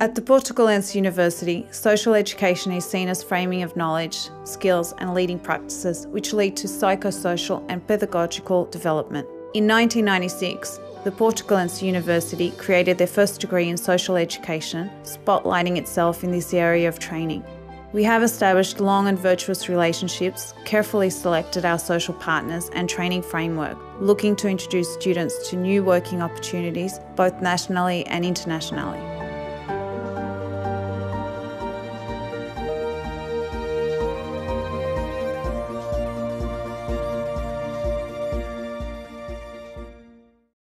At the Portucalense University, social education is seen as framing of knowledge, skills, and leading practices which lead to psychosocial and pedagogical development. In 1996, the Portucalense University created their first degree in social education, spotlighting itself in this area of training. We have established long and virtuous relationships, carefully selected our social partners and training framework, looking to introduce students to new working opportunities both nationally and internationally.